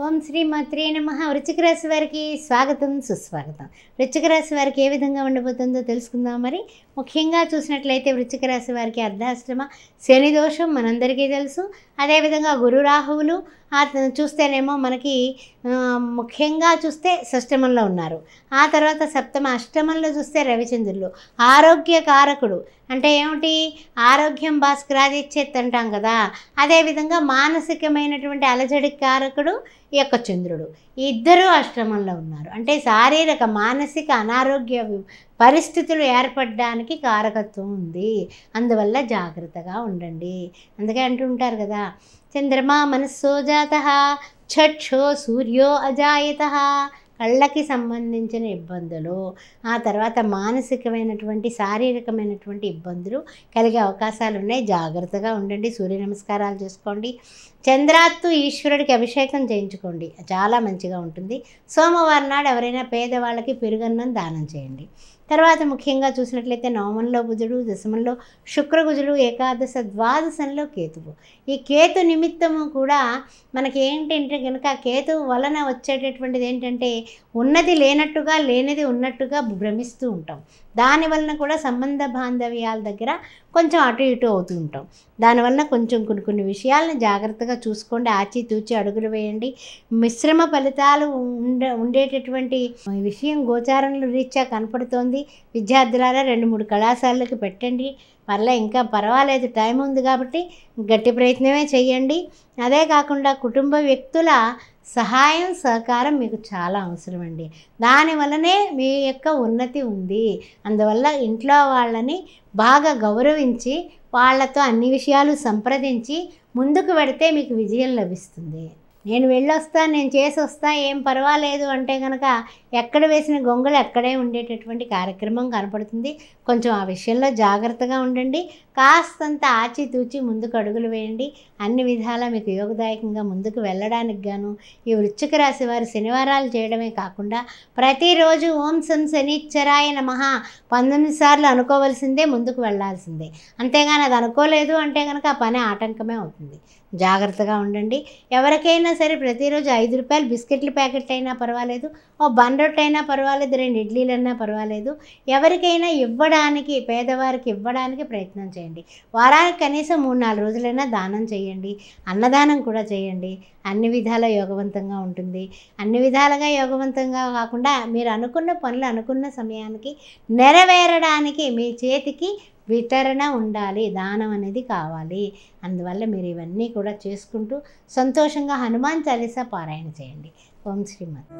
ఓం శ్రీ మాత్రే నమ. వృచ్చిక రాశి వారికి స్వాగతం సుస్వాగతం. వృచ్చిక రాశి వారికి ఏ విధంగా ఉండబోతుందో తెలుసుకుందాం మరి. ముఖ్యంగా చూసినట్లయితే వృచ్చిక రాశి వారికి అర్ధాశ్రమ శని దోషం మనందరికీ తెలుసు. అదేవిధంగా గురు రాహువులు చూస్తేనేమో మనకి ముఖ్యంగా చూస్తే షష్టమంలో ఉన్నారు. ఆ తర్వాత సప్తమ అష్టమంలో చూస్తే రవిచంద్రులు. ఆరోగ్య కారకుడు. అంటే ఏమిటి? ఆరోగ్యం భాస్కరాదిచ్చేత్ అంటాం కదా. అదేవిధంగా మానసికమైనటువంటి అలజడి కారకుడు ఈ యొక్క చంద్రుడు ఇద్దరూ అష్టమంలో ఉన్నారు. అంటే శారీరక మానసిక అనారోగ్య పరిస్థితులు ఏర్పడడానికి కారకత్వం ఉంది. అందువల్ల జాగ్రత్తగా ఉండండి. అందుకే అంటుంటారు కదా చంద్రమా మనస్సో జాత సూర్యో అజాయత. కళ్ళకి సంబంధించిన ఇబ్బందులు ఆ తర్వాత మానసికమైనటువంటి శారీరకమైనటువంటి ఇబ్బందులు కలిగే అవకాశాలు ఉన్నాయి. జాగ్రత్తగా ఉండండి సూర్య నమస్కారాలు చేసుకోండి. చంద్రాత్తు ఈశ్వరుడికి అభిషేకం చేయించుకోండి. చాలా మంచిగా ఉంటుంది. సోమవారం నాడు ఎవరైనా పేదవాళ్ళకి పెరుగన్నం దానం చేయండి. తర్వాత ముఖ్యంగా చూసినట్లయితే నవమంలో బుధుడు దశమంలో శుక్రగుజుడు ఏకాదశ ద్వాదశంలో కేతువు. ఈ కేతు నిమిత్తము కూడా మనకి ఏంటంటే కనుక కేతు వలన వచ్చేటటువంటిది ఏంటంటే ఉన్నది లేనట్టుగా లేనిది ఉన్నట్టుగా భ్రమిస్తూ ఉంటాం. దాని వలన కూడా సంబంధ బాంధవ్యాల దగ్గర కొంచెం అటు ఇటు అవుతూ ఉంటాం. దానివల్ల కొంచెం కొన్ని కొన్ని విషయాలను జాగ్రత్తగా చూసుకోండి ఆచితూచి అడుగులు వేయండి. మిశ్రమ ఫలితాలు ఉండ ఉండేటటువంటి విషయం గోచారంలో రీత్యా కనపడుతోంది. విద్యార్థులారా రెండు మూడు కళాశాలలకు పెట్టండి. మరలా ఇంకా పర్వాలేదు టైం ఉంది కాబట్టి గట్టి ప్రయత్నమే చేయండి. అదే కాకుండా కుటుంబ వ్యక్తుల సహాయం సహకారం మీకు చాలా అవసరం అండి దానివల్లనే మీ యొక్క ఉన్నతి ఉంది. అందువల్ల ఇంట్లో వాళ్ళని బాగా గౌరవించి వాళ్ళతో అన్ని విషయాలు సంప్రదించి ముందుకు పెడితే మీకు విజయం లభిస్తుంది. నేను వెళ్ళొస్తా నేను చేసి వస్తా ఏం పర్వాలేదు అంటే కనుక ఎక్కడ వేసిన గొంగలు అక్కడే ఉండేటటువంటి కార్యక్రమం కనపడుతుంది. కొంచెం ఆ విషయంలో జాగ్రత్తగా ఉండండి. కాస్తంత ఆచితూచి ముందుకు అడుగులు వేయండి. అన్ని విధాలా మీకు యోగదాయకంగా ముందుకు వెళ్ళడానికి గాను ఈ వృశ్చిక రాశి వారు శనివారాలు చేయడమే కాకుండా ప్రతిరోజు ఓం సం శనిచ్చరాయ నమః పంతొమ్మిది సార్లు అనుకోవలసిందే ముందుకు వెళ్ళాల్సిందే అంతేగాని అది అనుకోలేదు అంటే కనుక ఆ పని ఆటంకమే అవుతుంది. జాగ్రత్తగా ఉండండి. ఎవరికైనా సరే ప్రతిరోజు ఐదు రూపాయలు బిస్కెట్ల ప్యాకెట్ అయినా పర్వాలేదు. ఓ బండొట్ అయినా పర్వాలేదు రెండు ఇడ్లీలన్నా పర్వాలేదు. ఎవరికైనా ఇవ్వడానికి పేదవారికి ఇవ్వడానికి ప్రయత్నం చేయండి. వారానికి కనీసం మూడు నాలుగు రోజులైనా దానం చేయండి. అన్నదానం కూడా చేయండి. అన్ని విధాల యోగవంతంగా ఉంటుంది. అన్ని విధాలుగా యోగవంతంగా కాకుండా మీరు అనుకున్న పనులు అనుకున్న సమయానికి నెరవేరడానికి మీ చేతికి వితరణ ఉండాలి దానం అనేది కావాలి. అందువల్ల మీరు ఇవన్నీ కూడా చేసుకుంటూ సంతోషంగా హనుమాన్ చాలీసా పారాయణ చేయండి. ఓం శ్రీమత్